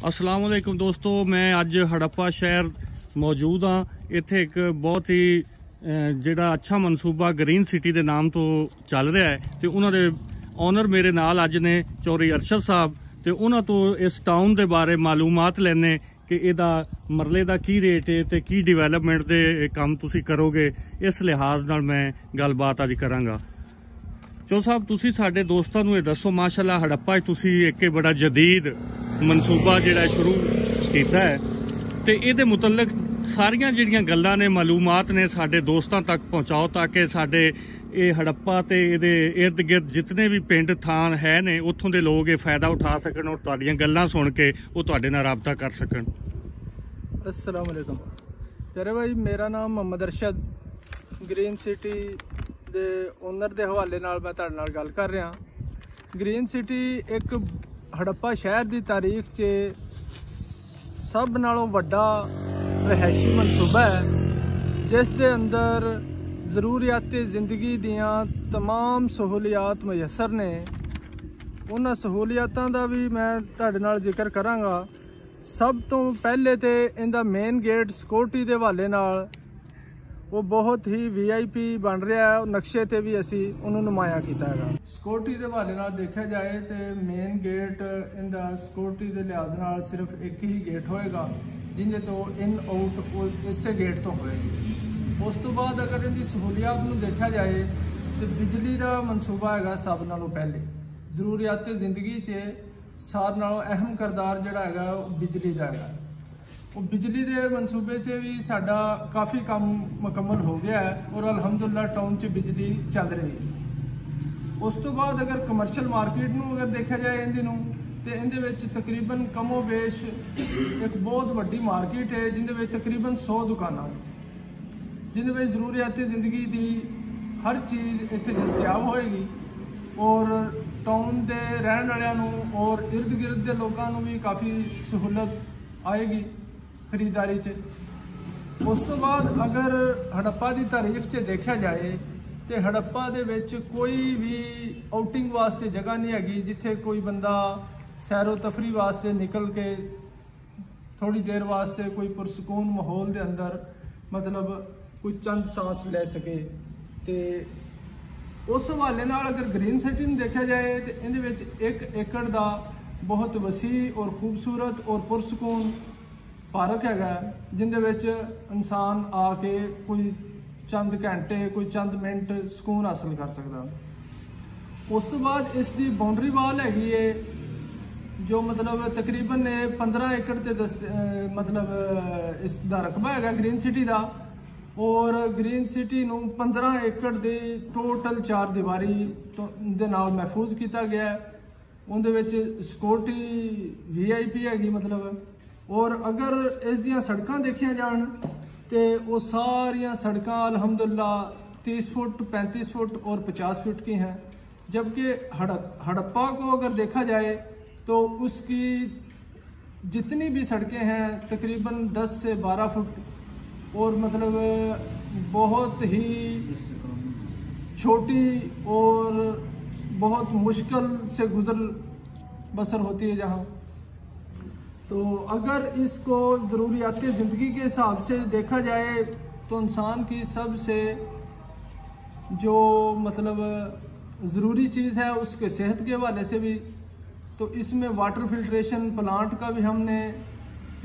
ਅਸਲਾਮ ਵਾਲੇਕੁਮ ਦੋਸਤੋ, ਮੈਂ ਅੱਜ ਹੜੱਪਾ ਸ਼ਹਿਰ ਮੌਜੂਦ ਹਾਂ। ਇੱਥੇ ਇੱਕ ਬਹੁਤ ਹੀ ਜਿਹੜਾ ਅੱਛਾ ਮਨਸੂਬਾ ਗ੍ਰੀਨ ਸਿਟੀ ਦੇ ਨਾਮ ਤੋਂ ਚੱਲ ਰਿਹਾ ਹੈ ਤੇ ਉਹਨਾਂ ਦੇ ਓਨਰ ਮੇਰੇ ਨਾਲ ਅੱਜ ਨੇ, ਚੌਰੀ ਅਰਸ਼ਦ ਸਾਹਿਬ। ਤੇ ਉਹਨਾਂ ਤੋਂ ਇਸ ਟਾਊਨ ਦੇ ਬਾਰੇ ਮਾਲੂਮਾਤ ਲੈਣੇ ਕਿ ਇਹਦਾ ਮਰਲੇ ਦਾ ਕੀ ਰੇਟ ਹੈ ਤੇ ਕੀ ਡਿਵੈਲਪਮੈਂਟ ਦੇ ਕੰਮ ਤੁਸੀਂ ਕਰੋਗੇ। ਇਸ ਲਿਹਾਜ਼ ਨਾਲ ਮੈਂ ਗੱਲਬਾਤ ਅੱਜ ਕਰਾਂਗਾ। ਚੋ ਸਾਹਿਬ, ਤੁਸੀਂ ਸਾਡੇ ਦੋਸਤਾਂ ਨੂੰ ਇਹ ਦੱਸੋ, ਮਾਸ਼ਾਅੱਲਾ ਹੜੱਪਾ 'ਚ ਤੁਸੀਂ ਇੱਕ ਇਹ ਬੜਾ ਜਦੀਦ ਮਨਸੂਬਾ ਜਿਹੜਾ ਸ਼ੁਰੂ ਕੀਤਾ ਹੈ। ਤੇ ਇਹਦੇ ਮੁਤਲਕ ਸਾਰੀਆਂ ਜਿਹੜੀਆਂ ਗੱਲਾਂ ਨੇ, ਮਾਲੂਮਾਤ ਨੇ ਸਾਡੇ ਦੋਸਤਾਂ ਤੱਕ ਪਹੁੰਚਾਓ ਤਾਂ ਕਿ ਸਾਡੇ ਇਹ ਹੜੱਪਾ ਤੇ ਇਹਦੇ ਇਰਦ ਗਿਰਦ ਜਿੰਨੇ ਵੀ ਪਿੰਡ, ਥਾਂ ਹੈ ਨੇ, ਉੱਥੋਂ ਦੇ ਲੋਕ ਇਹ ਫਾਇਦਾ ਉਠਾ ਸਕਣ ਔਰ ਤੁਹਾਡੀਆਂ ਗੱਲਾਂ ਸੁਣ ਕੇ ਉਹ ਤੁਹਾਡੇ ਨਾਲ ਰਾਬਤਾ ਕਰ ਸਕਣ। ਅਸਲਾਮ ਵਾਲੇਕੁਮ ਪਿਆਰੇ ਭਾਈ, ਮੇਰਾ ਨਾਮ ਮੁਹੰਮਦ ਅਰਸ਼ਦ, ਗ੍ਰੀਨ ਸਿਟੀ ਦੇ ਓਨਰ ਦੇ ਹਵਾਲੇ ਨਾਲ ਮੈਂ ਤੁਹਾਡੇ ਨਾਲ ਗੱਲ ਕਰ ਰਿਹਾ। ਗ੍ਰੀਨ ਸਿਟੀ ਇੱਕ ਹੜੱਪਾ ਸ਼ਹਿਰ ਦੀ ਤਾਰੀਖ 'ਚ ਸਭ ਨਾਲੋਂ ਵੱਡਾ ਰਹਿائشੀ ਮਨਸੂਬਾ ਹੈ, ਜਿਸ ਦੇ ਅੰਦਰ ਜ਼ਰੂਰੀਅਤਾਂ ਜ਼ਿੰਦਗੀ ਦੀਆਂ तमाम ਸਹੂਲੀਅਤ ਮੁਯਸਰ ਨੇ। ਉਹਨਾਂ ਸਹੂਲੀਅਤਾਂ ਦਾ ਵੀ ਮੈਂ ਤੁਹਾਡੇ ਨਾਲ ਜ਼ਿਕਰ ਕਰਾਂਗਾ। ਸਭ ਤੋਂ ਪਹਿਲੇ ਤੇ ਇਹਦਾ ਮੇਨ ਗੇਟ ਸਿਕਿਉਰਿਟੀ ਦੇ ਹਵਾਲੇ ਨਾਲ ਉਹ ਬਹੁਤ ਹੀ ਵੀਆਈਪੀ ਬਣ ਰਿਹਾ ਹੈ, ਉਹ ਨਕਸ਼ੇ ਤੇ ਵੀ ਅਸੀਂ ਉਹਨੂੰ ਨੁਮਾਇਆ ਕੀਤਾ ਹੈਗਾ। ਸਿਕਿਉਰਿਟੀ ਦੇ ਹਵਾਲੇ ਨਾਲ ਦੇਖਿਆ ਜਾਏ ਤੇ ਮੇਨ ਗੇਟ ਇਹਦਾ ਸਿਕਿਉਰਿਟੀ ਦੇ ਲਿਹਾਜ਼ ਨਾਲ ਸਿਰਫ ਇੱਕ ਹੀ ਗੇਟ ਹੋਏਗਾ, ਜਿਹਦੇ ਤੋਂ ਇਨ ਆਊਟ ਉਹ ਇਸੇ ਗੇਟ ਤੋਂ ਹੋਏਗੀ। ਉਸ ਤੋਂ ਬਾਅਦ ਅਗਰ ਇਹਦੀ ਸਹੂਲੀਅਤ ਨੂੰ ਦੇਖਿਆ ਜਾਏ ਤੇ ਬਿਜਲੀ ਦਾ ਮਨਸੂਬਾ ਹੈਗਾ ਸਭ ਨਾਲੋਂ ਪਹਿਲੇ। ਜ਼ਰੂਰੀਆਤ ਜ਼ਿੰਦਗੀ 'ਚ ਸਾਰ ਨਾਲੋਂ ਅਹਿਮ ਕਰਦਾਰ ਜਿਹੜਾ ਹੈਗਾ ਉਹ ਬਿਜਲੀ ਦਾ ਹੈਗਾ। ਬਿਜਲੀ ਦੇ ਮਨਸੂਬੇ 'ਚ ਵੀ ਸਾਡਾ ਕਾਫੀ ਕੰਮ ਮੁਕੰਮਲ ਹੋ ਗਿਆ ਹੈ ਔਰ ਅਲਹਮਦੁਲਿਲਾ ਟਾਊਨ 'ਚ ਬਿਜਲੀ ਚੱਲ ਰਹੀ ਹੈ। ਉਸ ਤੋਂ ਬਾਅਦ ਅਗਰ ਕਮਰਸ਼ੀਅਲ ਮਾਰਕੀਟ ਨੂੰ ਅਗਰ ਦੇਖਿਆ ਜਾਏ ਇਹਦੇ ਨੂੰ, ਤੇ ਇਹਦੇ ਵਿੱਚ ਤਕਰੀਬਨ ਕਮੋ ਬੇਸ਼ ਇੱਕ ਬਹੁਤ ਵੱਡੀ ਮਾਰਕੀਟ ਹੈ ਜਿੰਦੇ ਵਿੱਚ ਤਕਰੀਬਨ 100 ਦੁਕਾਨਾਂ ਨੇ ਜਿੰਦੇ ਵਿੱਚ ਜ਼ਰੂਰੀਆਤੀ ਜ਼ਿੰਦਗੀ ਦੀ ਹਰ ਚੀਜ਼ ਇੱਥੇ ਦਸਤਿਆਬ ਹੋਏਗੀ ਔਰ ਟਾਊਨ ਦੇ ਰਹਿਣ ਵਾਲਿਆਂ ਨੂੰ ਔਰ ਇਰਦ ਗਿਰਦ ਦੇ ਲੋਕਾਂ ਨੂੰ ਵੀ ਕਾਫੀ ਸਹੂਲਤ ਆਏਗੀ। ਖਰੀਦਦਾਰੀ 'ਚ। ਉਸ ਤੋਂ ਬਾਅਦ ਅਗਰ ਹੜੱਪਾ ਦੀ ਤਾਰੀਖ 'ਚ ਦੇਖਿਆ ਜਾਏ, ਤੇ ਹੜੱਪਾ ਦੇ ਵਿੱਚ ਕੋਈ ਵੀ ਆਊਟਿੰਗ ਵਾਸਤੇ ਜਗ੍ਹਾ ਨਹੀਂ ਹੈਗੀ, ਜਿੱਥੇ ਕੋਈ ਬੰਦਾ ਸੈਰੋ ਤਫਰੀ ਵਾਸਤੇ ਨਿਕਲ ਕੇ ਥੋੜੀ ਦੇਰ ਵਾਸਤੇ ਕੋਈ ਪੁਰਸਕੂਨ ਮਾਹੌਲ ਦੇ ਅੰਦਰ ਮਤਲਬ ਕੋਈ ਚੰਦ ਸਾਂਸ ਲੈ ਸਕੇ। ਤੇ ਉਸ ਹਵਾਲੇ ਨਾਲ ਅਗਰ ਗ੍ਰੀਨ ਸਿਟੀ ਨੂੰ ਦੇਖਿਆ ਜਾਏ, ਤੇ ਇਹਦੇ ਵਿੱਚ 1 ਏਕੜ ਦਾ ਬਹੁਤ ਵਸੀ ਔਰ ਖੂਬਸੂਰਤ ਔਰ ਪੁਰਸਕੂਨ ਪਾਰਕ ਹੈਗਾ ਜਿੰਦੇ ਵਿੱਚ ਇਨਸਾਨ ਆ ਕੇ ਕੋਈ ਚੰਦ ਘੰਟੇ, ਕੋਈ ਚੰਦ ਮਿੰਟ ਸਕੂਨ ਹਾਸਲ ਕਰ ਸਕਦਾ। ਉਸ ਤੋਂ ਬਾਅਦ ਇਸ ਦੀ ਬਾਉਂਡਰੀ ਵਾਲ ਹੈਗੀ ਏ, ਜੋ ਮਤਲਬ ਤਕਰੀਬਨ ਇਹ 15 ਏਕੜ ਤੇ ਦਸਤ- ਮਤਲਬ ਇਸ ਦਾ ਰਕਬਾ ਹੈਗਾ ਗ੍ਰੀਨ ਸਿਟੀ ਦਾ। ਔਰ ਗ੍ਰੀਨ ਸਿਟੀ ਨੂੰ 15 ਏਕੜ ਦੀ ਟੋਟਲ ਚਾਰ ਦੀਵਾਰੀ ਤੋਂ- ਦੇ ਨਾਲ ਮਹਿਫੂਜ਼ ਕੀਤਾ ਗਿਆ ਹੈ। ਉਹਦੇ ਵਿੱਚ ਸਿਕਿਉਰਿਟੀ ਵੀਆਈਪੀ ਹੈਗੀ ਮਤਲਬ। ਔਰ ਅਗਰ ਇਸ ਦੀਆਂ ਸੜਕਾਂ ਦੇਖੀਆਂ ਜਾਣ ਤੇ ਉਹ ਸਾਰੀਆਂ ਸੜਕਾਂ ਅਲਹਮਦੁਲਿਲਾ 30 फुट 35 फुट और 50 फुट की हैं जबकि हड़प हड़प्पा को अगर देखा जाए तो उसकी जितनी भी सड़कें हैं तकरीबन 10 से 12 फुट और मतलब बहुत ही छोटी और बहुत मुश्किल से गुजर बसर होती है जहाँ तो अगर इसको ज़रूरियात ज़िंदगी के हिसाब से देखा जाए तो इंसान की सबसे जो मतलब ज़रूरी चीज़ है, उसके सेहत के हवाले से भी। तो इसमें वाटर फिल्ट्रेशन प्लांट का भी हमने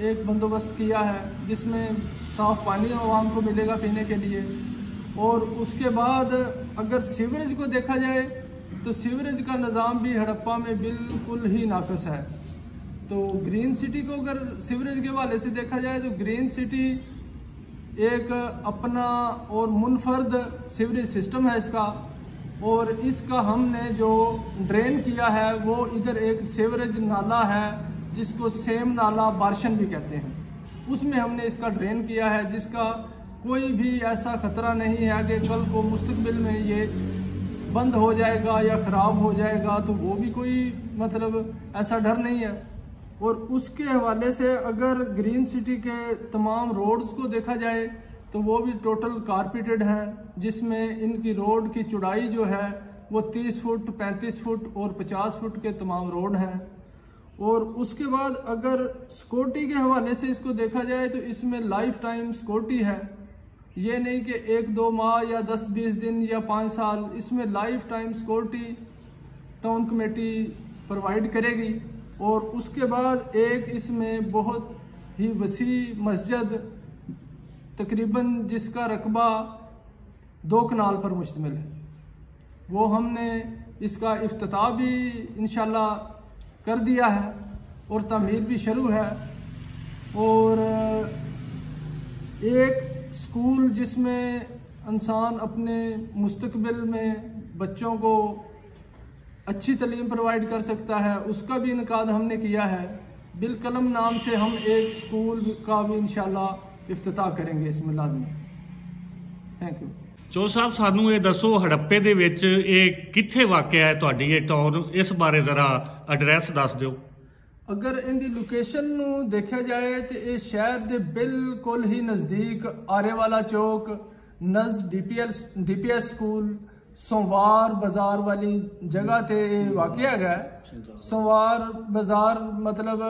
एक बंदोबस्त किया है, जिसमें साफ़ पानी आवाम को मिलेगा पीने के लिए। और उसके बाद अगर सीवरेज को देखा जाए तो सीवरेज का निज़ाम भी हड़प्पा में बिल्कुल ही नाकस है। तो ग्रीन सिटी को अगर सीवरेज के हवाले से देखा जाए तो ग्रीन सिटी एक अपना और मुनफर्द सीवरेज सिस्टम है इसका। और इसका हमने जो ड्रेन किया है, वो इधर एक सीवरेज नाला है, जिसको सेम नाला बारशन भी कहते हैं। उसमें हमने इसका ड्रेन किया है, जिसका कोई भी ऐसा खतरा नहीं है कि कल को मुस्तबिल में ये बंद हो जाएगा या ख़राब हो जाएगा तो वो भी कोई मतलब ऐसा डर नहीं है। और उसके हवाले से अगर ग्रीन सिटी के तमाम रोड्स को देखा जाए तो वो भी टोटल कारपेटेड हैं, जिसमें इनकी रोड की चौड़ाई जो है, वो 30 फुट 35 फुट और 50 फुट के तमाम रोड हैं। और उसके बाद अगर सिक्योरिटी के हवाले से इसको देखा जाए तो इसमें लाइफ टाइम सिक्योरिटी है। ये नहीं कि एक, दो माह या दस, बीस दिन या पाँच साल, इसमें life time security town committee provide करेगी। और उसके बाद एक इसमें बहुत ही वसी मस्जिद, तकरीबन जिसका रकबा दो कनाल पर मुश्तमिल है। वो हमने इसका अफ्ताह भी इंशाल्लाह कर दिया है और तमीर भी शुरू है। और एक स्कूल जिसमें इंसान अपने मुस्तकबिल में बच्चों को अच्छी तालीम प्रोवाइड कर सकता है उसका भी इनका हमने किया है बिलकलम नाम से हम एक स्कूल का भी इंशाल्लाह इफ्तिताह करेंगे इस मिलाद में थैंक यू ਚੋ ਸਾਹਿਬ ਸਾਨੂੰ ਇਹ ਦੱਸੋ ਹੜੱਪੇ ਦੇ ਵਿੱਚ ਇਹ ਕਿੱਥੇ ਵਾਕਿਆ ਹੈ ਤੁਹਾਡੀ ਇਹ ਟਾਊਨ ਇਸ ਬਾਰੇ ਜ਼ਰਾ ਐਡਰੈਸ ਦੱਸ ਦਿਓ ਅਗਰ ਇਹਦੀ ਲੋਕੇਸ਼ਨ ਨੂੰ ਦੇਖਿਆ ਜਾਏ ਤੇ ਇਹ ਸ਼ਹਿਰ ਦੇ ਬਿਲਕੁਲ ਹੀ ਨਜ਼ਦੀਕ ਆਰੇਵਾਲਾ ਚੌਕ ਨਜ਼ਦ ਡੀਪੀਐਸ ਡੀਪੀਐਸ ਸਕੂਲ ਸੋਮਵਾਰ ਬਾਜ਼ਾਰ ਵਾਲੀ ਜਗ੍ਹਾ ਤੇ ਇਹ ਵਾਕਿਆ ਹੈਗਾ ਹੈ। ਸੋਮਵਾਰ ਬਾਜ਼ਾਰ ਮਤਲਬ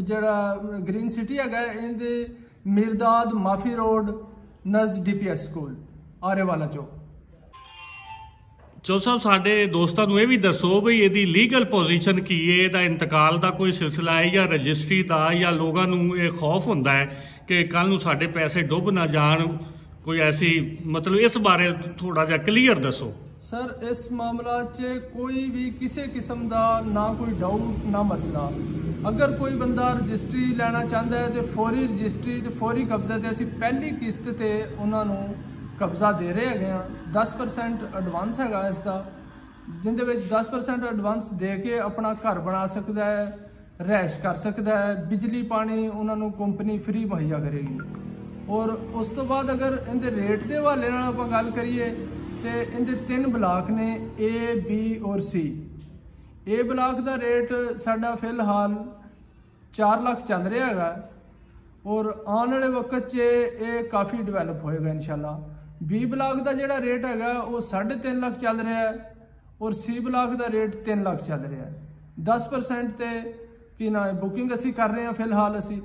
ਜਿਹੜਾ ਗ੍ਰੀਨ ਸਿਟੀ ਹੈਗਾ ਇਹਦੇ ਮਿਰਦਾਦ ਮਾਫੀ ਰੋਡ ਨਜ਼ਦ ਡੀਪੀਐਸ ਸਕੂਲ ਆਰੇਵਾਲਾ ਚੌਕ। ਚੋ ਸਾਹਿਬ, ਸਾਡੇ ਦੋਸਤਾਂ ਨੂੰ ਇਹ ਵੀ ਦੱਸੋ ਵੀ ਇਹਦੀ ਲੀਗਲ ਪੋਜੀਸ਼ਨ ਕੀ ਹੈ? ਇਹਦਾ ਇੰਤਕਾਲ ਦਾ ਕੋਈ ਸਿਲਸਿਲਾ ਹੈ ਜਾਂ ਰਜਿਸਟਰੀ ਦਾ ਜਾਂ ਲੋਕਾਂ ਨੂੰ ਇਹ ਖੌਫ ਹੁੰਦਾ ਹੈ ਕਿ ਕੱਲ ਨੂੰ ਸਾਡੇ ਪੈਸੇ ਡੁੱਬ ਨਾ ਜਾਣ? ਕੋਈ ਐਸੀ ਮਤਲਬ ਇਸ ਬਾਰੇ ਥੋੜਾ ਜਿਹਾ ਕਲੀਅਰ ਦੱਸੋ। ਸਰ, ਇਸ ਮਾਮਲਾ 'ਚ ਕੋਈ ਵੀ ਕਿਸੇ ਕਿਸਮ ਦਾ ਨਾ ਕੋਈ ਡਾਊਟ ਨਾ ਮਸਲਾ। ਅਗਰ ਕੋਈ ਬੰਦਾ ਰਜਿਸਟਰੀ ਲੈਣਾ ਚਾਹੁੰਦਾ ਹੈ ਤੇ ਫੌਰੀ ਰਜਿਸਟਰੀ ਤੇ ਫੌਰੀ ਕਬਜ਼ਾ ਤੇ ਅਸੀਂ ਪਹਿਲੀ ਕਿਸ਼ਤ ਤੇ ਉਹਨਾਂ ਨੂੰ ਕਬਜ਼ਾ ਦੇ ਰਹੇ ਹੈਗੇ ਆ 10% ਐਡਵਾਂਸ ਹੈਗਾ ਇਸ ਦਾ ਜਿੰਦੇ ਵਿੱਚ 10% ਐਡਵਾਂਸ ਦੇ ਕੇ ਆਪਣਾ ਘਰ ਬਣਾ ਸਕਦਾ ਹੈ ਰਹਿਸ਼ ਕਰ ਸਕਦਾ ਹੈ, ਬਿਜਲੀ, ਪਾਣੀ ਉਹਨਾਂ ਨੂੰ ਕੰਪਨੀ ਫ੍ਰੀ ਮੁਹੱਈਆ ਕਰੇਗੀ। ਔਰ ਉਸ ਤੋਂ ਬਾਅਦ ਅਗਰ ਇਹਦੇ ਰੇਟ ਦੇ ਹਵਾਲੇ ਨਾਲ ਆਪਾਂ ਗੱਲ ਕਰੀਏ ਤੇ ਇਹਦੇ ਤਿੰਨ ਬਲਾਕ ਨੇ A, B ਔਰ C A ਬਲਾਕ ਦਾ ਰੇਟ ਸਾਡਾ ਫਿਲਹਾਲ 4 ਲੱਖ ਚੱਲ ਰਿਹਾ ਹੈਗਾ। ਔਰ ਆਉਣ ਵਾਲੇ ਵਕਤ 'ਚ ਇਹ ਕਾਫੀ ਡਿਵੈਲਪ ਹੋਏਗਾ ਇਨਸ਼ਾਅੱਲਾ। B ਬਲਾਕ ਦਾ ਜਿਹੜਾ ਰੇਟ ਹੈਗਾ, ਉਹ 3.5 ਲੱਖ ਚੱਲ ਰਿਹਾ ਹੈ ਔਰ C ਬਲਾਕ ਦਾ ਰੇਟ 3 ਲੱਖ ਚੱਲ ਰਿਹਾ ਹੈ। 10% ਤੇ ਕੀ ਨਾ ਬੁਕਿੰਗ ਅਸੀਂ ਕਰ ਰਹੇ ਹਾਂ ਫਿਲਹਾਲ ਅਸੀਂ।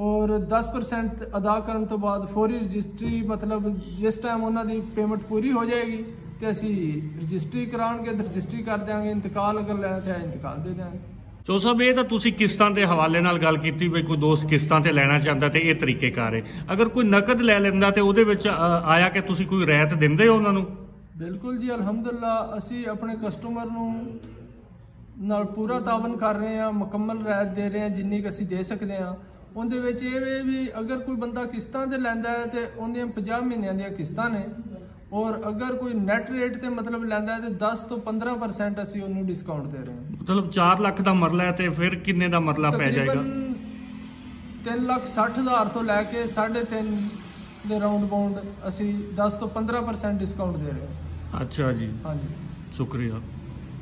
ਔਰ 10% ਅਦਾ ਕਰਨ ਤੋਂ ਬਾਅਦ ਫੌਰੀ ਰਜਿਸਟਰੀ ਮਤਲਬ ਜਿਸ ਟਾਈਮ ਉਹਨਾਂ ਦੀ ਪੇਮੈਂਟ ਪੂਰੀ ਹੋ ਜਾਏਗੀ ਤੇ ਅਸੀਂ ਰਜਿਸਟਰੀ ਕਰਾਉਣਗੇ ਤੇ ਰਜਿਸਟਰੀ ਕਰ ਦਿਆਂਗੇ। ਇੰਤਕਾਲ ਅਗਰ ਲੈਣਾ ਚਾਹੇ ਇੰਤਕਾਲ ਦੇ ਦਿਆਂਗੇ। ਚੋ ਸਾਹਿਬ ਇਹ ਤਾਂ ਤੁਸੀਂ ਕਿਸ਼ਤਾਂ ਦੇ ਹਵਾਲੇ ਨਾਲ ਗੱਲ ਕੀਤੀ ਵੀ ਕੋਈ ਦੋਸਤ ਕਿਸ਼ਤਾਂ ਤੇ ਲੈਣਾ ਚਾਹੁੰਦਾ ਤੇ ਇਹ ਤਰੀਕੇਕਾਰ ਹੈ ਅਗਰ ਕੋਈ ਨਕਦ ਲੈ ਲੈਂਦਾ ਤੇ ਉਹਦੇ ਵਿੱਚ ਆਇਆ ਕਿ ਤੁਸੀਂ ਕੋਈ ਰਿਆਇਤ ਦਿੰਦੇ ਹੋ ਉਹਨਾਂ ਨੂੰ? ਬਿਲਕੁਲ ਜੀ ਅਲਹਮਦੁਲਿਲਾ ਅਸੀਂ ਆਪਣੇ ਕਸਟਮਰ ਨੂੰ ਨਾਲ ਪੂਰਾ ਤਾਵਨ ਕਰ ਰਹੇ ਹਾਂ ਮੁਕੰਮਲ ਰਾਇਤ ਦੇ ਰਹੇ ਹਾਂ ਜਿੰਨੀ ਕੁ ਅਸੀਂ ਦੇ ਸਕਦੇ ਹਾਂ। ਉਹਦੇ ਵਿੱਚ ਇਹ ਵੇ ਵੀ ਅਗਰ ਕੋਈ ਬੰਦਾ ਕਿਸ਼ਤਾਂ ਤੇ ਲੈਂਦਾ ਹੈ ਤੇ ਉਹਦੀਆਂ 50 ਮਹੀਨਿਆਂ ਦੀਆਂ ਕਿਸ਼ਤਾਂ ਨੇ ਔਰ ਅਗਰ ਕੋਈ ਨੈਟ ਰੇਟ ਤੇ ਮਤਲਬ ਲੈਂਦਾ ਹੈ ਤੇ 10 ਤੋਂ 15% ਅਸੀਂ ਉਹਨੂੰ ਡਿਸਕਾਊਂਟ ਦੇ ਰਹੇ ਹਾਂ। ਮਤਲਬ 4 ਲੱਖ ਦਾ ਮਰਲਾ ਹੈ ਤੇ ਫਿਰ ਕਿੰਨੇ ਦਾ ਮਰਲਾ ਪੈ ਜਾਏਗਾ? ਤਕਰੀਬਨ 3 ਲੱਖ 60 ਹਜ਼ਾਰ ਤੋਂ ਲੈ ਕੇ 3.5 ਦੇ ਰਾਉਂਡ ਬਾਉਂਡ ਅਸੀਂ 10 ਤੋਂ 15% ਡਿਸਕਾਊਂਟ ਦੇ ਰਹੇ ਹਾਂ। ਅੱਛਾ ਜੀ। ਹਾਂਜੀ। ਸ਼ੁਕਰੀਆ।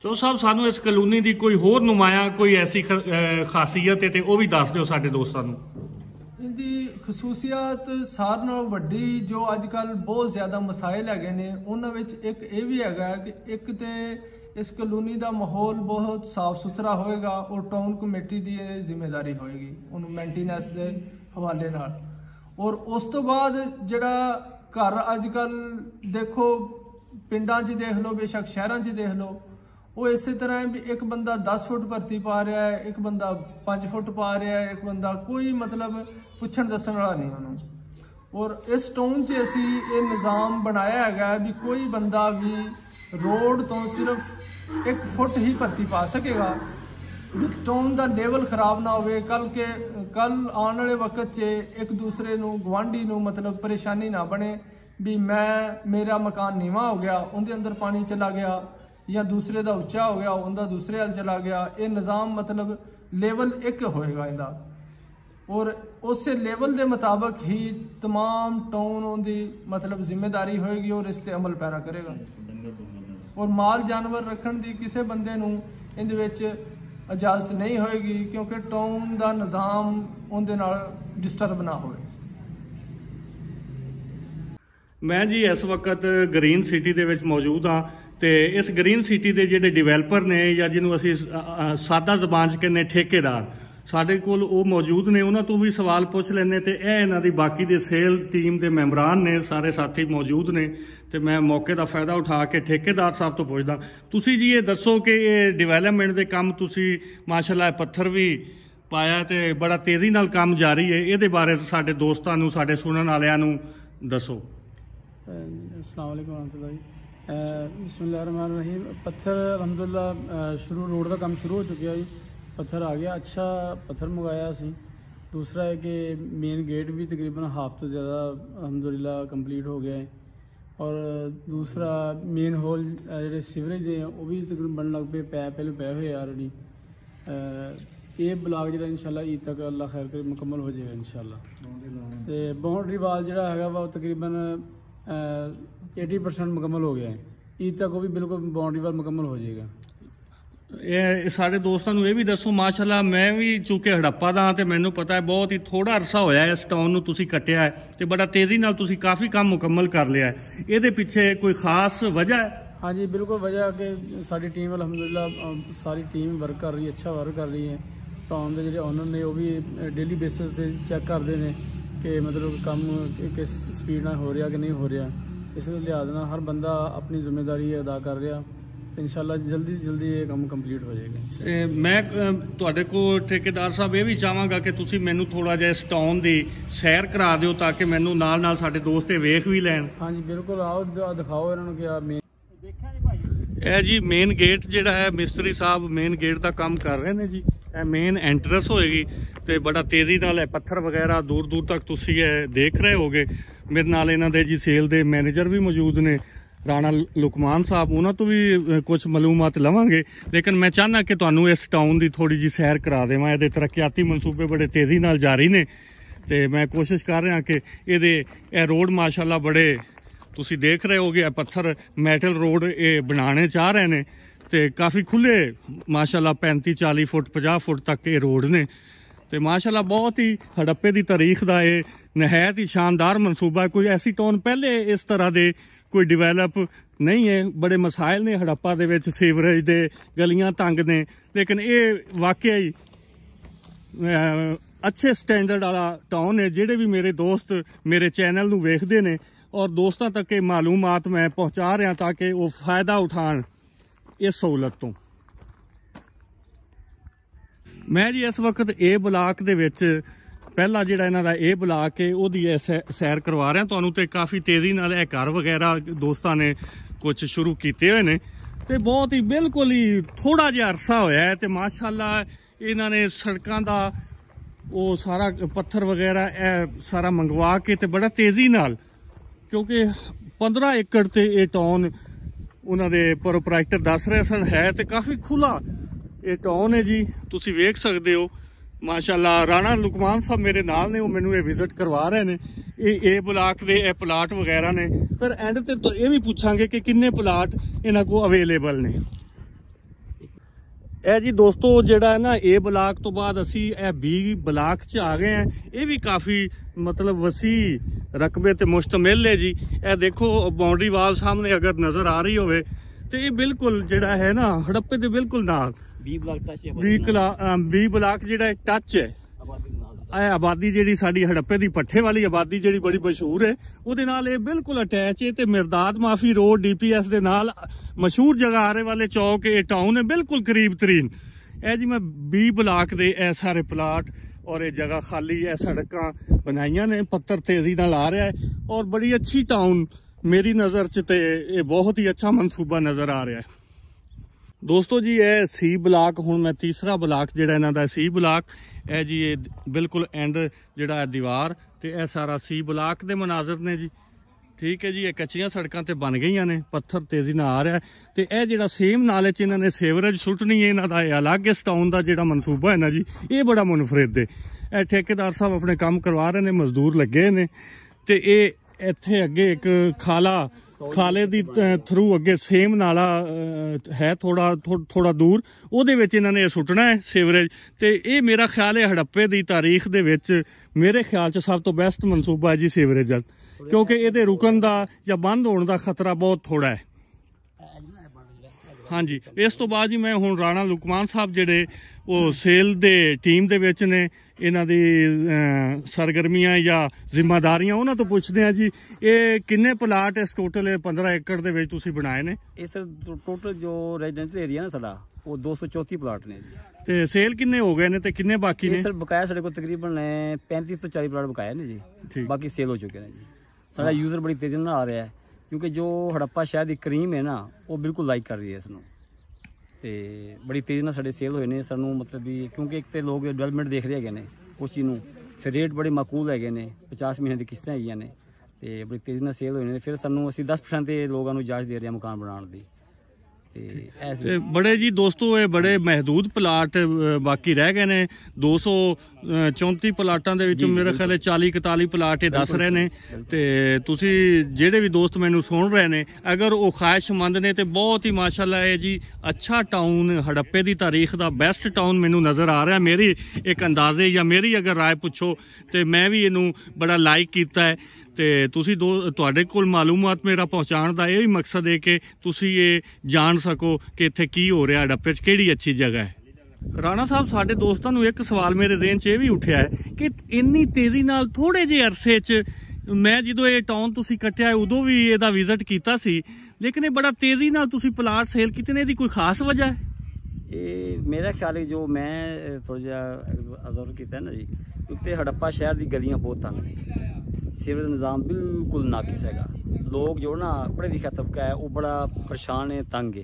ਚੋ ਸਾਹਿਬ, ਸਾਨੂੰ ਇਸ ਕਲੋਨੀ ਦੀ ਕੋਈ ਹੋਰ ਨੁਮਾਇਆ ਕੋਈ ਐਸੀ ਖਾਸੀਅਤ ਹੈ ਤੇ ਉਹ ਵੀ ਦੱਸ ਦਿਓ ਸਾਡੇ ਦੋਸਤਾਂ ਨੂੰ। ਇਹਦੀ ਖਸੂਸੀਅਤ ਸਾਰ ਨਾਲ ਵੱਡੀ ਜੋ ਅੱਜ ਕੱਲ ਬਹੁਤ ਜ਼ਿਆਦਾ ਮਸਾਇਲ ਹੈਗੇ ਨੇ, ਉਹਨਾਂ ਵਿੱਚ ਇੱਕ ਇਹ ਵੀ ਹੈਗਾ ਕਿ ਇੱਕ ਤੇ ਇਸ ਕਲੋਨੀ ਦਾ ਮਾਹੌਲ ਬਹੁਤ ਸਾਫ਼ ਸੁਥਰਾ ਹੋਏਗਾ ਔਰ ਟਾਊਨ ਕਮੇਟੀ ਦੀ ਇਹ ਜ਼ਿੰਮੇਵਾਰੀ ਹੋਏਗੀ, ਉਹਨੂੰ ਮੇਨਟੇਨੈਂਸ ਦੇ ਹਵਾਲੇ ਨਾਲ। ਔਰ ਉਸ ਤੋਂ ਬਾਅਦ ਜਿਹੜਾ ਘਰ ਅੱਜ ਕੱਲ ਦੇਖੋ, ਪਿੰਡਾਂ 'ਚ ਦੇਖ ਲਓ, ਬੇਸ਼ੱਕ ਸ਼ਹਿਰਾਂ 'ਚ ਦੇਖ ਲਓ ਉਹ ਇਸੇ ਤਰ੍ਹਾਂ ਹੈ ਵੀ ਇੱਕ ਬੰਦਾ 10 ਫੁੱਟ ਭਰਤੀ ਪਾ ਰਿਹਾ ਹੈ, ਇੱਕ ਬੰਦਾ 5 ਫੁੱਟ ਪਾ ਰਿਹਾ ਹੈ, ਇੱਕ ਬੰਦਾ ਕੋਈ ਮਤਲਬ ਪੁੱਛਣ ਦੱਸਣ ਵਾਲਾ ਨਹੀਂ ਉਹਨੂੰ। ਔਰ ਇਸ ਟਾਊਨ 'ਚ ਅਸੀਂ ਇਹ ਨਿਜ਼ਾਮ ਬਣਾਇਆ ਹੈਗਾ ਵੀ ਕੋਈ ਬੰਦਾ ਵੀ ਰੋਡ ਤੋਂ ਸਿਰਫ 1 ਫੁੱਟ ਹੀ ਭਰਤੀ ਪਾ ਸਕੇਗਾ। ਵੀ ਟਾਊਨ ਦਾ ਲੈਵਲ ਖਰਾਬ ਨਾ ਹੋਵੇ ਕੱਲ ਕੇ ਕੱਲ ਆਉਣ ਵਾਲੇ ਵਕਤ 'ਚ ਇੱਕ ਦੂਸਰੇ ਨੂੰ ਗਵਾਂਢੀ ਨੂੰ ਮਤਲਬ ਪਰੇਸ਼ਾਨੀ ਨਾ ਬਣੇ ਵੀ ਮੈਂ, ਮੇਰਾ ਮਕਾਨ ਨੀਵਾਂ ਹੋ ਗਿਆ, ਉਹਦੇ ਅੰਦਰ ਪਾਣੀ ਚਲਾ ਗਿਆ। ਜਾਂ ਦੂਸਰੇ ਦਾ ਉੱਚਾ ਹੋ ਗਿਆ ਉਹਦਾ ਦੂਸਰੇ ਵੱਲ ਚਲਾ ਗਿਆ ਇਹ ਨਿਜ਼ਾਮ ਮਤਲਬ ਲੈਵਲ ਇੱਕ ਹੋਏਗਾ ਇਹਦਾ ਔਰ ਉਸੇ ਲੈਵਲ ਦੇ ਮੁਤਾਬਕ ਹੀ तमाम ਟਾਊਨ ਉਹਦੀ ਮਤਲਬ ਜ਼ਿੰਮੇਵਾਰੀ ਹੋਏਗੀ ਔਰ ਇਸ ਤੇ ਅਮਲ ਪੈਰਾ ਕਰੇਗਾ ਔਰ ਮਾਲ ਜਾਨਵਰ ਰੱਖਣ ਦੀ ਕਿਸੇ ਬੰਦੇ ਨੂੰ ਇਹਦੇ ਵਿੱਚ ਇਜਾਜ਼ਤ ਨਹੀਂ ਹੋਏਗੀ ਕਿਉਂਕਿ ਟਾਊਨ ਦਾ ਨਿਜ਼ਾਮ ਉਹਦੇ ਨਾਲ ਡਿਸਟਰਬ ਨਾ ਹੋਵੇ ਮੈਂ ਜੀ ਇਸ ਵਕਤ ਗ੍ਰੀਨ ਸਿਟੀ ਦੇ ਵਿੱਚ ਮੌਜੂਦ ਹਾਂ ਤੇ ਇਸ ਗ੍ਰੀਨ ਸਿਟੀ ਦੇ ਜਿਹੜੇ ਡਿਵੈਲਪਰ ਨੇ ਜਾਂ ਜਿਹਨੂੰ ਅਸੀਂ ਸਾਦਾ ਜ਼ਬਾਨ 'ਚ ਕਹਿੰਦੇ ਠੇਕੇਦਾਰ, ਸਾਡੇ ਕੋਲ ਉਹ ਮੌਜੂਦ ਨੇ, ਉਹਨਾਂ ਤੋਂ ਵੀ ਸਵਾਲ ਪੁੱਛ ਲੈਣੇ ਤੇ ਇਹ ਇਹਨਾਂ ਦੀ ਬਾਕੀ ਦੇ ਸੇਲ ਟੀਮ ਦੇ ਮੈਂਬਰਾਨ ਨੇ, ਸਾਰੇ ਸਾਥੀ ਮੌਜੂਦ ਨੇ, ਤੇ ਮੈਂ ਮੌਕੇ ਦਾ ਫਾਇਦਾ ਉਠਾ ਕੇ ਠੇਕੇਦਾਰ ਸਾਹਿਬ ਤੋਂ ਪੁੱਛਦਾ। ਤੁਸੀਂ ਜੀ ਇਹ ਦੱਸੋ ਕਿ ਇਹ ਡਿਵੈਲਪਮੈਂਟ ਦੇ ਕੰਮ ਤੁਸੀਂ, ਮਾਸ਼ਾਅੱਲਾ ਪੱਥਰ ਵੀ ਪਾਇਆ ਤੇ ਬੜਾ ਤੇਜ਼ੀ ਨਾਲ ਕੰਮ ਜਾਰੀ ਹੈ, ਇਹਦੇ ਬਾਰੇ ਸਾਡੇ ਦੋਸਤਾਂ ਨੂੰ, ਸਾਡੇ ਸੁਣਨ ਵਾਲਿਆਂ ਨੂੰ ਦੱਸੋ। ਅਸਲਾਮ ਅਲੈਕੁਮ ਜੀ। बसमीम पत्थर अलहमदिल्ला शुरू रोड का काम शुरू हो चुका है। पत्थर आ गया। अच्छा पत्थर मंगाया असी। दूसरा है कि मेन गेट भी तकरीबन हाफ़ तो ज़्यादा अलहमदिल्ला कंप्लीट हो गया है। और दूसरा मेन होल जो सीवरेज है वह भी तकरीबन बन लग पे पै पहले पै हुए ऑलरेडी ये ब्लाक जो इंशाला ईद तक अल्लाह खैर कर मुकम्मल हो जाएगा इंशाला बाउंड्री वाल जो है वह तकरीबन ਹੈਗਾ ਵਾ ਉਹ ਤਕਰੀਬਨ ਅਹ, 80% ਮੁਕੰਮਲ ਹੋ ਗਿਆ ਹੈ। ਈਦ ਤੱਕ ਉਹ ਵੀ ਬਿਲਕੁਲ ਬਾਉਂਡਰੀ ਵਾਲ ਮੁਕੰਮਲ ਹੋ ਜਾਏਗਾ। ਇਹ ਸਾਡੇ ਦੋਸਤਾਂ ਨੂੰ ਇਹ ਵੀ ਦੱਸੋ ਮਾਸ਼ਾਅੱਲਾ ਮੈਂ ਵੀ ਚੂੰਕਿ ਹੜੱਪਾ ਦਾ ਤੇ ਮੈਨੂੰ ਪਤਾ ਹੈ ਬਹੁਤ ਹੀ ਥੋੜਾ ਅਰਸਾ ਹੋਇਆ ਹੈ ਇਸ ਟਾਊਨ ਨੂੰ ਤੁਸੀਂ ਕੱਟਿਆ ਹੈ ਤੇ ਬੜਾ ਤੇਜ਼ੀ ਨਾਲ ਤੁਸੀਂ ਕਾਫੀ ਕੰਮ ਮੁਕੰਮਲ ਕਰ ਲਿਆ ਹੈ। ਇਹਦੇ ਪਿੱਛੇ ਕੋਈ ਖਾਸ ਵਜ੍ਹਾ ਹੈ? ਹਾਂਜੀ ਬਿਲਕੁਲ ਵਜ੍ਹਾ ਕਿ ਸਾਡੀ ਟੀਮ ਅਲਹਮਦੁਲਿਲਾ ਸਾਰੀ ਟੀਮ ਵਰਕ ਕਰ ਰਹੀ ਹੈ ਅੱਛਾ ਵਰਕ ਕਰ ਰਹੀ ਹੈ। ਟਾਊਨ ਦੇ ਜਿਹੜੇ ਓਨਰ ਨੇ ਉਹ ਵੀ ਡੇਲੀ ਬੇਸਿਸ ਤੇ ਚੈੱਕ ਕਰਦੇ ਨੇ। ਕਿ ਮਤਲਬ ਕੰਮ ਕਿਸ ਸਪੀਡ ਨਾਲ ਹੋ ਰਿਹਾ ਕਿ ਨਹੀਂ ਹੋ ਰਿਹਾ ਇਸ ਲਿਹਾਜ਼ ਨਾਲ ਹਰ ਬੰਦਾ ਆਪਣੀ ਜ਼ਿੰਮੇਵਾਰੀ ਅਦਾ ਕਰ ਰਿਹਾ। ਇਨਸ਼ਾਅੱਲਾ ਜਲਦੀ ਜਲਦੀ ਇਹ ਕੰਮ ਕੰਪਲੀਟ ਹੋ ਜਾਏਗਾ। ਮੈਂ ਤੁਹਾਡੇ ਕੋਲ ਠੇਕੇਦਾਰ ਸਾਹਿਬ ਇਹ ਵੀ ਚਾਹਾਂਗਾ ਕਿ ਤੁਸੀਂ ਮੈਨੂੰ ਥੋੜਾ ਜਿਹਾ ਇਸ ਟਾਊਨ ਦੀ ਸੈਰ ਕਰਾ ਦਿਓ ਤਾਂ ਕਿ ਮੈਨੂੰ ਨਾਲ ਨਾਲ ਸਾਡੇ ਦੋਸਤ ਇਹ ਵੇਖ ਵੀ ਲੈਣ। ਹਾਂਜੀ ਬਿਲਕੁਲ ਆਓ ਦਿਖਾਓ ਇਹਨਾਂ ਨੂੰ ਕਿ ਆ ਮੇਨ ਇਹ ਜੀ ਮੇਨ ਗੇਟ ਜਿਹੜਾ ਹੈ ਮਿਸਤਰੀ ਸਾਹਿਬ ਮੇਨ ਗੇਟ ਦਾ ਕੰਮ ਕਰ ਰਹੇ ਨੇ ਜੀ। ਇਹ ਮੇਨ ਐਂਟਰੈਂਸ ਹੋਏਗੀ ਤੇ ਬੜਾ ਤੇਜ਼ੀ ਨਾਲ ਇਹ ਪੱਥਰ ਵਗੈਰਾ ਦੂਰ ਦੂਰ ਤੱਕ ਤੁਸੀਂ ਇਹ ਦੇਖ ਰਹੇ ਹੋਗੇ। ਮੇਰੇ ਨਾਲ ਇਹਨਾਂ ਦੇ ਜੀ ਸੇਲ ਦੇ ਮੈਨੇਜਰ ਵੀ ਮੌਜੂਦ ਨੇ, ਰਾਣਾ ਲੁਕਮਾਨ ਸਾਹਿਬ, ਉਹਨਾਂ ਤੋਂ ਵੀ ਕੁਝ ਮਾਲੂਮਾਤ ਲਵਾਂਗੇ। ਲੇਕਿਨ ਮੈਂ ਚਾਹਨਾ ਕਿ ਤੁਹਾਨੂੰ ਇਸ ਟਾਊਨ ਦੀ ਥੋੜੀ ਜੀ ਸੈਰ ਕਰਾ ਦੇਵਾਂ। ਇਹਦੇ ਤਰੱਕਿਆਤੀ ਮਨਸੂਬੇ ਬੜੇ ਤੇਜ਼ੀ ਨਾਲ ਜਾਰੀ ਨੇ। ਤੇ ਮੈਂ ਕੋਸ਼ਿਸ਼ ਕਰ ਰਿਹਾ ਕਿ ਇਹਦੇ, ਇਹ ਰੋਡ ਮਾਸ਼ਾਅੱਲਾ ਬੜੇ ਤੁਸੀਂ ਦੇਖ ਰਹੇ ਹੋਗੇ, ਇਹ ਪੱਥਰ ਮੈਟਲ ਰੋਡ ਇਹ ਬਣਾਉਣੇ ਚਾਹ ਰਹੇ ਨੇ। ਤੇ ਕਾਫੀ ਖੁੱਲੇ, ਮਾਸ਼ਾਅੱਲਾ 35 40 ਫੁੱਟ 50 ਫੁੱਟ ਤੱਕ ਇਹ ਰੋਡ ਨੇ। ਤੇ ਮਾਸ਼ਾਅੱਲਾ ਬਹੁਤ ਹੀ ਹੜੱਪੇ ਦੀ ਤਾਰੀਖ ਦਾ ਇਹ ਨਹਾਇਤ ਹੀ ਸ਼ਾਨਦਾਰ ਮਨਸੂਬਾ ਹੈ। ਕੋਈ ਐਸੀ ਟਾਊਨ ਪਹਿਲੇ ਇਸ ਤਰ੍ਹਾਂ ਦੇ ਕੋਈ ਡਿਵੈਲਪ ਨਹੀਂ ਹੈ। ਬੜੇ ਮਸਾਇਲ ਨੇ ਹੜੱਪਾ ਦੇ ਵਿੱਚ, ਸੀਵਰੇਜ ਦੇ ਗਲੀਆਂ ਤੰਗ ਨੇ। ਲੇਕਿਨ ਇਹ ਵਾਕਿਆ ਹੀ ਅੱਛੇ ਸਟੈਂਡਰਡ ਵਾਲਾ ਟਾਊਨ ਹੈ। ਜਿਹੜੇ ਵੀ ਮੇਰੇ ਦੋਸਤ ਮੇਰੇ ਚੈਨਲ ਨੂੰ ਵੇਖਦੇ ਨੇ ਔਰ ਦੋਸਤਾਂ ਤੱਕ ਇਹ ਮਾਲੂਮਾਤ ਮੈਂ ਪਹੁੰਚਾ ਰਿਹਾ ਤਾਂ ਕਿ ਉਹ ਫਾਇਦਾ ਉਠਾਣ ਇਸ ਸਹੂਲਤ ਤੋਂ। ਮੈਂ ਜੀ ਇਸ ਵਕਤ ਇਹ ਬਲਾਕ ਦੇ ਵਿੱਚ ਪਹਿਲਾ ਜਿਹੜਾ ਇਹਨਾਂ ਦਾ ਇਹ ਬਲਾਕ ਹੈ, ਉਹਦੀ ਇਹ ਸੈ- ਸੈਰ ਕਰਵਾ ਰਿਹਾ। ਤੁਹਾਨੂੰ ਤੇ ਕਾਫੀ ਤੇਜ਼ੀ ਨਾਲ ਇਹ ਘਰ ਵਗੈਰਾ, ਦੋਸਤਾਂ ਨੇ ਕੁਝ ਸ਼ੁਰੂ ਕੀਤੇ ਹੋਏ ਨੇ। ਤੇ ਬਹੁਤ ਹੀ ਬਿਲਕੁਲ ਹੀ ਥੋੜਾ ਜਿਹਾ ਅਰਸਾ ਹੋਇਆ ਹੈ ਤੇ ਮਾਸ਼ਾਅੱਲਾ ਇਹਨਾਂ ਨੇ ਸੜਕਾਂ ਦਾ ਉਹ ਸਾਰਾ ਪੱਥਰ ਵਗੈਰਾ ਇਹ ਸਾਰਾ ਮੰਗਵਾ ਕੇ ਤੇ ਬੜਾ ਤੇਜ਼ੀ ਨਾਲ, ਕਿਉਂਕਿ 15 ਏਕੜ ਤੇ ਇਹ ਟਾਊਨ ਉਹਨਾਂ ਦੇ ਪ੍ਰੋਪਰਾਈਟਰ ਦੱਸ ਰਹੇ ਸਨ, ਹੈ ਤੇ ਕਾਫੀ ਖੁੱਲਾ ਇਹ ਟਾਊਨ ਹੈ ਜੀ। ਤੁਸੀਂ ਵੇਖ ਸਕਦੇ ਹੋ। ਮਾਸ਼ਾਅੱਲਾ, ਰਾਣਾ ਲੁਕਮਾਨ ਸਾਹਿਬ ਮੇਰੇ ਨਾਲ ਨੇ, ਉਹ ਮੈਨੂੰ ਇਹ ਵਿਜ਼ਿਟ ਕਰਵਾ ਰਹੇ ਨੇ। ਇਹ ਇਹ ਬਲਾਕ ਦੇ, ਇਹ ਪਲਾਟ ਵਗੈਰਾ ਨੇ। ਫਿਰ ਐਂਡ ਤੇ ਇਹ ਵੀ ਪੁੱਛਾਂਗੇ ਕਿ ਕਿੰਨੇ ਪਲਾਟ ਇਹਨਾਂ ਕੋਲ ਅਵੇਲੇਬਲ ਨੇ। ਇਹ ਜੀ ਦੋਸਤੋ, ਜਿਹੜਾ ਹੈ ਨਾ, ਇਹ ਬਲਾਕ ਤੋਂ ਬਾਅਦ ਅਸੀਂ ਇਹ ਬੀ ਬਲਾਕ ਚ ਆ ਗਏ ਆ ਇਹ ਵੀ ਕਾਫੀ ਮਤਲਬ ਵਸੀ ਰਕਬੇ ਤੇ ਮੁਸ਼ਤਮਿਲ ਹੈ ਜੀ। ਇਹ ਦੇਖੋ ਬਾਉਂਡਰੀ ਵਾਲ ਸਾਹਮਣੇ ਅਗਰ ਨਜ਼ਰ ਆ ਰਹੀ ਹੋਵੇ ਤੇ ਇਹ ਬਿਲਕੁਲ ਜਿਹੜਾ ਹੈ ਨਾ ਹੜੱਪੇ ਦੇ ਬਿਲਕੁਲ ਨਾਲ। ਬੀ ਬਲਾਕ ਟੱਚ ਹੈ ਬੀ ਕਲਾ ਅਮ ਬੀ ਬਲਾਕ ਜਿਹੜਾ ਟੱਚ ਹੈ। ਇਹ ਆਬਾਦੀ ਜਿਹੜੀ ਸਾਡੀ ਹੜੱਪੇ ਦੀ ਪੱਠੇ ਵਾਲੀ ਆਬਾਦੀ ਜਿਹੜੀ ਬੜੀ ਮਸ਼ਹੂਰ ਹੈ ਉਹਦੇ ਨਾਲ ਇਹ ਬਿਲਕੁਲ ਅਟੈਚ ਹੈ ਤੇ ਮਿਰਦਾਦ ਮਾਫੀ ਰੋਡ ਡੀਪੀਐਸ ਦੇ ਨਾਲ ਮਸ਼ਹੂਰ ਜਗ੍ਹਾ ਆਰੇ ਵਾਲੇ ਚੌਕ ਇਹ ਟਾਊਨ ਹੈ ਬਿਲਕੁਲ ਕਰੀਬ ਤਰੀਨ ਇਹ ਜੀ ਮੈਂ ਬੀ ਬਲਾਕ ਦੇ ਇਹ ਸਾਰੇ ਪਲਾਟ ਔਰ ਇਹ ਜਗ੍ਹਾ ਖਾਲੀ ਹੈ, ਸੜਕਾਂ ਬਣਾਈਆਂ ਨੇ ਪੱਤਰ ਤੇਜ਼ੀ ਨਾਲ ਆ ਰਿਹਾ ਹੈ ਔਰ ਬੜੀ ਅੱਛੀ ਟਾਊਨ ਮੇਰੀ ਨਜ਼ਰ 'ਚ ਤੇ ਇਹ ਬਹੁਤ ਹੀ ਅੱਛਾ ਮਨਸੂਬਾ ਨਜ਼ਰ ਆ ਰਿਹਾ ਹੈ। ਦੋਸਤੋ ਜੀ, ਇਹ ਸੀ ਬਲਾਕ ਹੁਣ ਮੈਂ ਤੀਸਰਾ ਬਲਾਕ ਜਿਹੜਾ ਇਹਨਾਂ ਦਾ ਸੀ ਬਲਾਕ ਇਹ ਜੀ, ਇਹ ਬਿਲਕੁਲ ਐਂਡ ਜਿਹੜਾ ਹੈ ਦੀਵਾਰ ਤੇ ਇਹ ਸਾਰਾ ਸੀ ਬਲਾਕ ਦੇ ਮਨਾਜ਼ਰ ਨੇ ਜੀ। ਠੀਕ ਹੈ ਜੀ, ਇਹ ਕੱਚੀਆਂ ਸੜਕਾਂ ਤੇ ਬਣ ਗਈਆਂ ਨੇ, ਪੱਥਰ ਤੇਜ਼ੀ ਨਾਲ ਆ ਰਿਹਾ ਹੈ। ਤੇ ਇਹ ਜਿਹੜਾ ਸੇਮ ਨਾਲੇ ਚ ਇਹਨਾਂ ਨੇ ਸੇਵਰੇਜ ਸੁੱਟਣੀ ਹੈ, ਇਹਨਾਂ ਦਾ ਇਹ ਅਲੱਗ ਇਸ ਟਾਊਨ ਦਾ ਜਿਹੜਾ ਮਨਸੂਬਾ ਹੈ ਨਾ ਜੀ ਇਹ ਬੜਾ ਮੁਨਫਰਦ ਹੈ। ਇਹ ਠੇਕੇਦਾਰ ਸਾਹਿਬ ਆਪਣੇ ਕੰਮ ਕਰਵਾ ਰਹੇ ਨੇ, ਮਜ਼ਦੂਰ ਲੱਗੇ ਨੇ। ਤੇ ਇਹ ਇੱਥੇ ਅੱਗੇ ਇੱਕ ਖਾਲਾ ਖਾਲੇ ਦੀ ਥਰੂ ਅੱਗੇ ਸੇਮ ਨਾਲਾ ਅਹ, ਹੈ ਥੋੜਾ ਥੋੜਾ ਦੂਰ। ਉਹਦੇ ਵਿੱਚ ਇਹਨਾਂ ਨੇ ਇਹ ਸੁੱਟਣਾ ਹੈ ਸੀਵਰੇਜ ਤੇ ਇਹ ਮੇਰਾ ਖਿਆਲ ਹੈ ਹੜੱਪੇ ਦੀ ਤਾਰੀਖ ਦੇ ਵਿੱਚ ਮੇਰੇ ਖਿਆਲ 'ਚ ਸਭ ਤੋਂ ਬੈਸਟ ਮਨਸੂਬਾ ਹੈ ਜੀ ਸੀਵਰੇਜ ਦਾ। ਕਿਉਂਕਿ ਇਹਦੇ ਰੁਕਣ ਦਾ ਜਾਂ ਬੰਦ ਹੋਣ ਦਾ ਖਤਰਾ ਬਹੁਤ ਥੋੜਾ ਹੈ। ਹਾਂਜੀ। ਇਸ ਤੋਂ ਬਾਅਦ ਜੀ ਮੈਂ ਹੁਣ ਰਾਣਾ ਲੁਕਮਾਨ ਸਾਹਿਬ ਜਿਹੜੇ ਉਹ ਸੇਲ ਦੇ ਟੀਮ ਦੇ ਵਿੱਚ ਨੇ ਇਹਨਾਂ ਦੀ ਸਰਗਰਮੀਆਂ ਜਾਂ ਜ਼ਿੰਮੇਵਾਰੀਆਂ ਉਹਨਾਂ ਤੋਂ ਪੁੱਛਦੇ ਆ ਜੀ ਇਹ ਕਿੰਨੇ ਪਲਾਟ ਇਸ ਟੋਟਲ 15 ਏਕੜ ਦੇ ਵਿੱਚ ਤੁਸੀਂ ਬਣਾਏ ਨੇ? ਇਸ ਟੋਟਲ ਜੋ ਰੈਜ਼ੀਡੈਂਸ਼ੀਅਲ ਏਰੀਆ ਨਾ ਸਾਡਾ ਉਹ 234 ਪਲਾਟ ਨੇ ਜੀ। ਤੇ ਸੇਲ ਕਿੰਨੇ ਹੋ ਗਏ ਨੇ ਤੇ ਕਿੰਨੇ ਬਾਕੀ ਨੇ? ਸਰ ਬਕਾਇਆ ਸਾਡੇ ਕੋਲ ਤਕਰੀਬਨ ਅਹ, 35 ਤੋਂ 40 ਪਲਾਟ ਬਕਾਇਆ ਨੇ ਜੀ। ਬਾਕੀ ਸੇਲ ਹੋ ਚੁੱਕੇ ਨੇ ਜੀ। ਸਾਡਾ ਯੂਜ਼ਰ ਬੜੀ ਤੇਜ਼ੀ ਨਾਲ ਆ ਰਿਹਾ ਹੈ ਕਿਉਂਕਿ ਜੋ ਹੜੱਪਾ ਸ਼ਹਿਰ ਦੀ ਕਰੀਮ ਹੈ ਨਾ ਉਹ ਬਿਲਕੁਲ ਲਾਈਕ ਕਰ ਰਹੀ ਹੈ ਇਸ ਨੂੰ। ਤੇ ਬੜੀ ਤੇਜ਼ੀ ਨਾਲ ਸਾਡੇ ਸੇਲ ਹੋਏ ਨੇ, ਸਾਨੂੰ ਮਤਲਬ ਵੀ ਕਿਉਂਕਿ ਇੱਕ ਤੇ ਲੋਕ ਡਿਵੈਲਪਮੈਂਟ ਦੇਖ ਰਹੇ ਹੈਗੇ ਨੇ ਉਸ ਚੀਜ਼ ਨੂੰ, ਫਿਰ ਰੇਟ ਬੜੇ ਮਾਕੂਲ ਹੈਗੇ ਨੇ 50 ਮਹੀਨੇ ਦੀ ਕਿਸ਼ਤਾਂ ਹੈਗੀਆਂ ਨੇ ਤੇ ਬੜੀ ਤੇਜ਼ੀ ਨਾਲ ਸੇਲ ਹੋਏ ਨੇ, ਫਿਰ ਸਾਨੂੰ ਅਸੀਂ 10% ਤੇ ਲੋਕਾਂ ਨੂੰ ਇਜਾਜ਼ਤ ਦੇ ਰਹੇ ਹਾਂ ਮਕਾਨ ਬਣਾਉਣ ਦੀ। ਤੇ ਐਸ ਤੇ ਬੜੇ ਜੀ ਦੋਸਤੋ ਇਹ ਬੜੇ ਮਹਦੂਦ ਪਲਾਟ ਅਹ, ਬਾਕੀ ਰਹਿ ਗਏ ਨੇ 234 ਪਲਾਟਾਂ ਦੇ ਵਿੱਚ ਜੀ, ਮੇਰੇ ਖਿਆਲ 40 41 ਪਲਾਟ ਇਹ ਦੱਸ ਰਹੇ ਨੇ ਤੇ ਤੁਸੀਂ ਜਿਹੜੇ ਵੀ ਦੋਸਤ ਮੈਨੂੰ ਸੁਣ ਰਹੇ ਨੇ ਅਗਰ ਉਹ ਖਾਹਿਸ਼ਮੰਦ ਨੇ ਤੇ ਬਹੁਤ ਹੀ ਮਾਸ਼ਾਅੱਲਾ ਇਹ ਜੀ ਅੱਛਾ ਟਾਊਨ ਹੜੱਪੇ ਦੀ ਤਾਰੀਖ ਦਾ ਬੈਸਟ ਟਾਊਨ ਮੈਨੂੰ ਨਜ਼ਰ ਆ ਰਿਹਾ ਮੇਰੀ ਇੱਕ ਅੰਦਾਜ਼ੇ ਜਾਂ ਮੇਰੀ ਅਗਰ رائے ਪੁੱਛੋ ਤੇ ਮੈਂ ਵੀ ਇਹਨੂੰ ਬੜਾ ਲਾਈਕ ਕੀਤਾ ਹੈ ਤੇ ਤੁਸੀਂ ਦੋ, ਤੁਹਾਡੇ ਕੋਲ ਮਾਲੂਮਾਤ ਮੇਰਾ ਪਹੁੰਚਾਉਣ ਦਾ ਇਹ ਹੀ ਮਕਸਦ ਹੈ ਕਿ ਤੁਸੀਂ ਇਹ ਜਾਣ ਸਕੋ ਕਿ ਇੱਥੇ ਕੀ ਹੋ ਰਿਹਾ ਡੱਪੇ 'ਚ ਕਿਹੜੀ ਅੱਛੀ ਜਗ੍ਹਾ ਹੈ। ਰਾਣਾ ਸਾਹਿਬ, ਸਾਡੇ ਦੋਸਤਾਂ ਨੂੰ ਇੱਕ ਸਵਾਲ ਮੇਰੇ ਜ਼ਿਹਨ 'ਚ ਇਹ ਵੀ ਉੱਠਿਆ ਹੈ ਕਿ ਇੰਨੀ ਤੇਜ਼ੀ ਨਾਲ ਥੋੜੇ ਜਿਹੇ ਅਰਸੇ 'ਚ ਮੈਂ ਜਦੋਂ ਇਹ ਟਾਊਨ ਤੁਸੀਂ ਕੱਟਿਆ, ਉਦੋਂ ਵੀ ਇਹਦਾ ਵਿਜ਼ਿਟ ਕੀਤਾ ਸੀ, ਲੇਕਿਨ ਇਹ ਬੜਾ ਤੇਜ਼ੀ ਨਾਲ ਤੁਸੀਂ ਪਲਾਟ ਸੇਲ ਕੀਤੇ ਨੇ, ਇਹਦੀ ਕੋਈ ਖਾਸ ਵਜ੍ਹਾ ਹੈ? ਇਹ ਮੇਰਾ ਖਿਆਲ ਹੈ ਜੋ ਮੈਂ ਥੋੜਾ ਜਿਹਾ ਅਜ਼ਰ ਕੀਤਾ ਨਾ ਜੀ, ਉੱਤੇ ਹੜੱਪਾ ਸ਼ਹਿਰ ਦੀ ਗਲੀਆਂ ਬਹੁਤ ਤੰਗ ਨੇ। ਸਿਵਲ ਨਿਜ਼ਾਮ ਬਿਲਕੁਲ ਨਾਕਿਸ ਹੈਗਾ ਲੋਕ ਜੋ ਨਾ ਪੜ੍ਹੇ ਲਿਖਿਆ ਤਬਕਾ ਹੈ ਉਹ ਬੜਾ ਪਰੇਸ਼ਾਨ ਹੈ, ਤੰਗ ਹੈ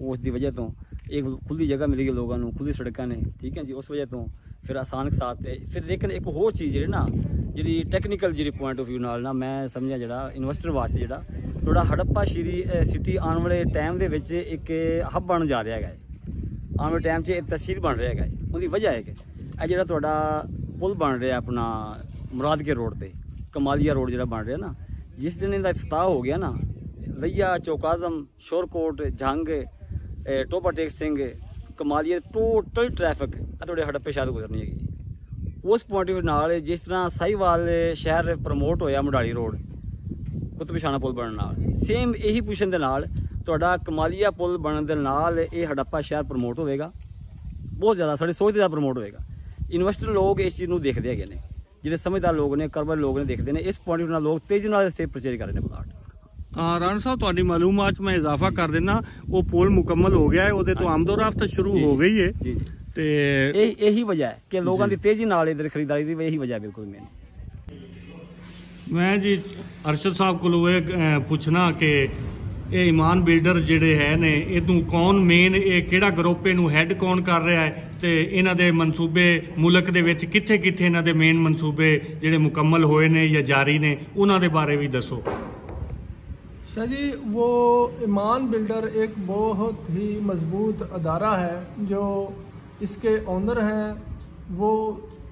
ਉਸ ਦੀ ਵਜ੍ਹਾ ਤੋਂ ਇੱਕ ਖੁੱਲੀ ਜਗ੍ਹਾ ਮਿਲੀ ਗਈ ਲੋਕਾਂ ਨੂੰ ਖੁੱਲੀ ਸੜਕਾਂ ਨੇ, ਠੀਕ ਹੈ ਜੀ ਉਸ ਵਜ੍ਹਾ ਤੋਂ ਫਿਰ ਆਸਾਨਕ ਸਾਥ ਤੇ ਫਿਰ ਲੇਕਿਨ ਇੱਕ ਹੋਰ ਚੀਜ਼ ਜਿਹੜੀ ਨਾ, ਜਿਹੜੀ ਟੈਕਨੀਕਲ ਜਿਹੜੀ ਪੁਆਇੰਟ ਆਫ View ਨਾਲ ਨਾ ਮੈਂ ਸਮਝਿਆ ਜਿਹੜਾ ਇਨਵੈਸਟਰ ਵਾਸਤੇ ਜਿਹੜਾ ਥੋੜਾ ਹੜੱਪਾ ਸ਼ੀਰੀ ਸਿਟੀ ਆਉਣ ਵਾਲੇ ਟਾਈਮ ਦੇ ਵਿੱਚ ਇੱਕ ਹੱਬ ਬਣ ਜਾ ਰਿਹਾ ਹੈਗਾ ਹੈ। ਆਉਣ ਵਾਲੇ ਟਾਈਮ 'ਚ ਇਹ ਤਹਿਸੀਲ ਬਣ ਰਿਹਾ ਹੈਗਾ ਹੈ। ਉਹਦੀ ਵਜ੍ਹਾ ਹੈ ਕਿ ਇਹ ਜਿਹੜਾ ਤੁਹਾਡਾ ਪੁਲ ਬਣ ਰਿਹਾ ਆਪਣਾ ਮੁਰਾਦਕੇ ਰੋਡ ਤੇ ਕਮਾਲੀਆ ਰੋਡ ਜਿਹੜਾ ਬਣ ਰਿਹਾ ਨਾ, ਜਿਸ ਦਿਨ ਇਹਦਾ ਇਫਤਾਹ ਹੋ ਗਿਆ ਨਾ ਲਈਆ ਚੌਕਾਜ਼ਮ ਸ਼ੋਰਕੋਟ, ਜੰਗ ਟੋਪਾ ਟੇਕ ਸਿੰਘ, ਕਮਾਲੀਆ ਟੋਟਲ ਟ੍ਰੈਫਿਕ ਇਹ ਤੁਹਾਡੇ ਹੜੱਪੇ ਸ਼ਾਦ ਗੁਜ਼ਰਨੀ ਹੈਗੀ। ਉਸ ਪੁਆਇੰਟ ਆਫ ਨਾਲ ਜਿਸ ਤਰ੍ਹਾਂ ਸਾਈਵਾਲ ਸ਼ਹਿਰ ਪ੍ਰਮੋਟ ਹੋਇਆ ਮੁਡਾਲੀ ਰੋਡ ਕੁਤਬਸ਼ਾਨਾ ਪੁਲ ਬਣਨ ਨਾਲ। ਸੇਮ ਇਹੀ ਪੁਸ਼ਨ ਦੇ ਨਾਲ ਤੁਹਾਡਾ ਕਮਾਲੀਆ ਪੁਲ ਬਣਨ ਦੇ ਨਾਲ ਇਹ ਹੜੱਪਾ ਸ਼ਹਿਰ ਪ੍ਰਮੋਟ ਹੋਵੇਗਾ। ਬਹੁਤ ਜ਼ਿਆਦਾ, ਸਾਡੀ ਸੋਚ ਦੇ ਨਾਲ ਪ੍ਰਮੋਟ ਹੋਵੇਗਾ। ਇਨਵੈਸਟਰ ਲੋਕ ਇਸ ਚੀਜ਼ ਨੂੰ ਦੇਖਦੇ ਹੈਗੇ ਨੇ। ਜਿਹੜੇ ਸਮਝਦਾਰ ਲੋਕ ਨੇ ਕਰਬਲ ਲੋਕ ਨੇ ਦੇਖਦੇ ਨੇ ਇਸ ਪੁਆਇੰਟ ਨਾਲ ਲੋਕ ਤੇਜ਼ੀ ਨਾਲ ਇਸ ਤੇ ਪਰਚੇਜ ਕਰ ਰਹੇ ਨੇ ਪਲਾਟ ਰਾਣਾ ਸਾਹਿਬ ਤੁਹਾਡੀ ਮਾਲੂਮਾਤ 'ਚ ਮੈਂ ਇਜ਼ਾਫਾ ਕਰ ਦਿੰਨਾ ਉਹ ਪੁਲ ਮੁਕੰਮਲ ਹੋ ਗਿਆ ਹੈ ਉਹਦੇ ਤੋਂ ਆਮਦੋ ਰਫਤ ਸ਼ੁਰੂ ਹੋ ਗਈ ਹੈ। ਤੇ ਇਹ ਇਹੀ ਵਜ੍ਹਾ ਹੈ ਕਿ ਲੋਕਾਂ ਦੀ ਤੇਜ਼ੀ ਨਾਲ ਇਧਰ ਖਰੀਦਦਾਰੀ ਦੀ ਇਹੀ ਵਜ੍ਹਾ ਬਿਲਕੁਲ ਮੇਨ ਮੈਂ ਜੀ ਅਰਸ਼ਦ ਸਾਹਿਬ ਕੋਲੋਂ ਇਹ ਪੁੱਛਣਾ ਕਿ ਇਹ ਇਮਾਨ ਬਿਲਡਰ ਜਿਹੜੇ ਹੈ ਨੇ ਇਹਨੂੰ ਕੌਣ ਮੇਨ ਇਹ ਕਿਹੜਾ ਗਰੁੱਪ ਇਹਨੂੰ ਹੈੱਡ ਕੌਣ ਕਰ ਰਿਹਾ ਹੈ ਤੇ ਇਹਨਾਂ ਦੇ ਮਨਸੂਬੇ ਮੁਲਕ ਦੇ ਵਿੱਚ ਕਿੱਥੇ ਕਿੱਥੇ ਇਹਨਾਂ ਦੇ ਮੇਨ ਮਨਸੂਬੇ ਜਿਹੜੇ ਮੁਕੰਮਲ ਹੋਏ ਨੇ ਜਾਂ ਜਾਰੀ ਨੇ ਉਹਨਾਂ ਦੇ ਬਾਰੇ ਵੀ ਦੱਸੋ शाह जी वो ईमान बिल्डर एक बहुत ही मजबूत अदारा है जो इसके ओनर हैं वो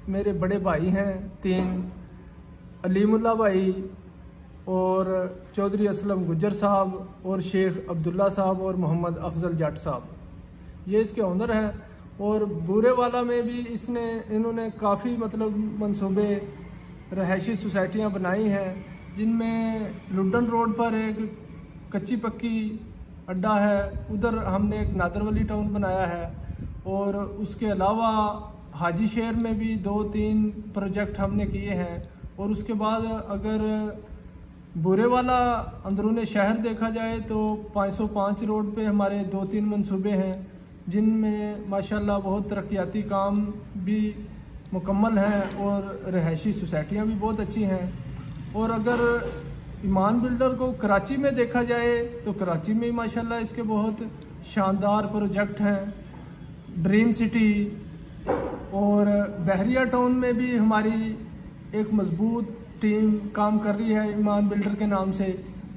मेरे बड़े भाई हैं तीन अलीमुल्ला भाई और चौधरी असलम गुजर साहब और शेख अब्दुल्ला साहब और मोहम्मद अफजल जट साहब। ये इसके ओनर हैं और बूरे वाला में भी इसने, इन्होंने काफ़ी मतलब मंसूबे रहायशी सोसाइटियाँ बनाई हैं, जिनमें लुडन रोड पर एक कच्ची पक्की अड्डा है, उधर हमने एक नादरवली टाउन बनाया है और उसके अलावा हाजी शहर में भी दो तीन प्रोजेक्ट हमने किए हैं और उसके बाद अगर बुरे वाला अंदरून शहर देखा जाए तो 505 रोड पे हमारे दो तीन मंसूबे हैं, जिनमें माशाल्लाह बहुत तरक्याती काम भी मुकम्मल हैं और रहायशी सोसाइटियाँ भी बहुत अच्छी हैं। और अगर ईमान बिल्डर को कराची में देखा जाए तो कराची में माशाल्लाह इसके बहुत शानदार प्रोजेक्ट हैं। ड्रीम सिटी और बहरिया टाउन में भी हमारी एक मज़बूत टीम काम कर रही है ईमान बिल्डर के नाम से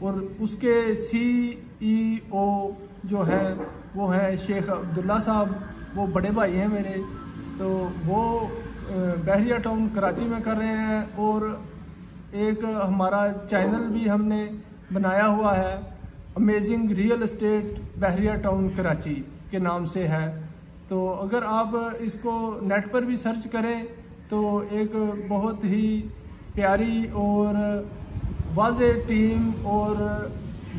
और उसके सीईओ जो है, वो है शेख अब्दुल्ला साहब, वो बड़े भाई हैं मेरे। तो वो बहरिया टाउन कराची में कर रहे हैं और एक हमारा चैनल भी हमने बनाया हुआ है, amazing real estate Bahria town Karachi के नाम से है। तो अगर आप इसको नेट पर भी सर्च करें तो एक बहुत ही प्यारी और वाज टीम और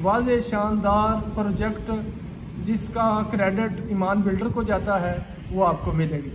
वाज शानदार प्रोजेक्ट जिसका क्रेडिट ईमान बिल्डर को जाता है, वो आपको मिलेगी।